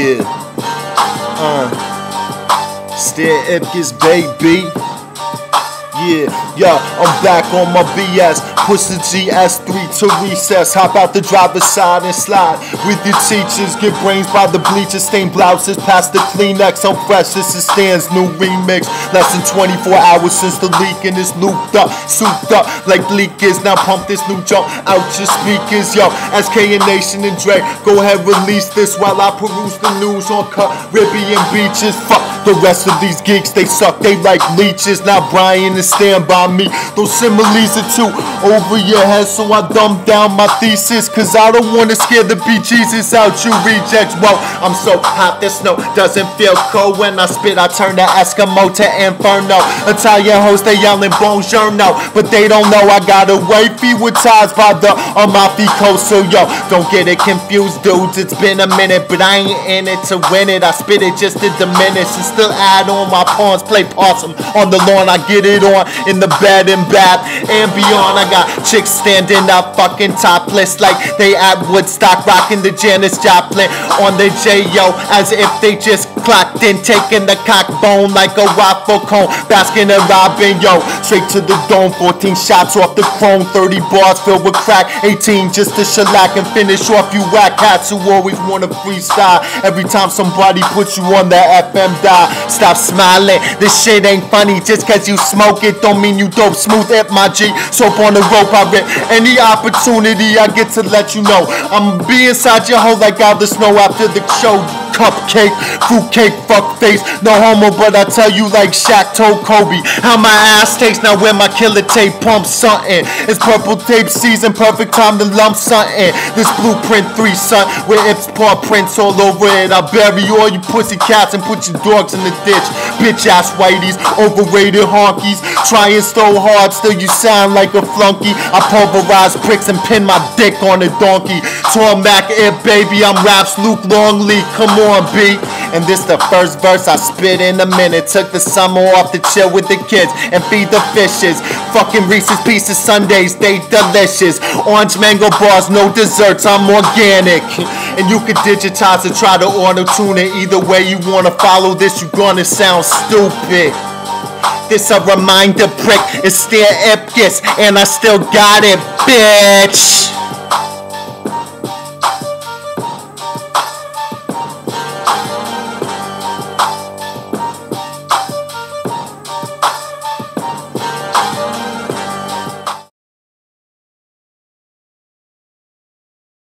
Yeah. Uh. Stare baby. Yeah, I'm back on my BS. Push the GS3 to recess. Hop out the driver's side and slide with your teachers. Get brains by the bleachers. Stained blouses past the Kleenex. I'm fresh. This is Stan's new remix. Less than 24 hours since the leak and it's looped up, souped up like leak is. Now pump this new jump out your speakers. Yo, SK and Nation and Dre, go ahead release this while I peruse the news on Caribbean beaches. Fuck the rest of these geeks, they suck. They like leeches. Now Brian is stand by me. Those similes are too over your head, so I dumb down my thesis. Cause I don't wanna scare the bejesus out you rejects. Whoa, I'm so hot, the snow doesn't feel cold when I spit. I turn the Eskimo to Inferno. Italian hoes, they yelling Buongiorno. But they don't know I got a wifey with ties by the Amalfi Coast. So yo, don't get it confused, dudes. It's been a minute, but I ain't in it to win it. I spit it just to diminish and still add on my pawns. Play possum on the lawn, I get it in the bed and bath and beyond. I got chicks standing up fucking topless like they at Woodstock rocking the Janis Joplin on the J.O. as if they just clocked in, taking the cock bone like a waffle cone, basking and robbing, yo. Straight to the dome, 14 shots off the chrome, 30 bars filled with crack, 18 just to shellac and finish off you whack hats who always wanna freestyle. Every time somebody puts you on the FM dial, stop smiling. This shit ain't funny just cause you smoke it, don't mean you dope. Smooth at my G, soap on the rope. I rip any opportunity I get to let you know. I'm be inside your hole like all the snow after the show cupcake, fruitcake, fuck face. No homo, but I tell you like Shaq told Kobe how my ass tastes. Now when my killer tape pumps something, it's purple tape season, perfect time to lump something. This blueprint three son with its paw prints all over it. I bury all you pussy cats and put your dogs in the ditch. Bitch ass whiteys, overrated honkies, trying so hard, still you sound like a flunky. I pulverize bricks and pin my dick on a donkey. Tormac Ip, eh, baby, I'm raps Luke Longley. Come on, B. And this the first verse I spit in a minute. Took the summer off to chill with the kids and feed the fishes. Fucking Reese's Pieces Sundays, they delicious. Orange mango bars, no desserts, I'm organic. And you can digitize and try to auto tune it. Either way you wanna follow this, you gonna sound stupid. This a reminder prick, it's still Ipcus, and I still got it, bitch.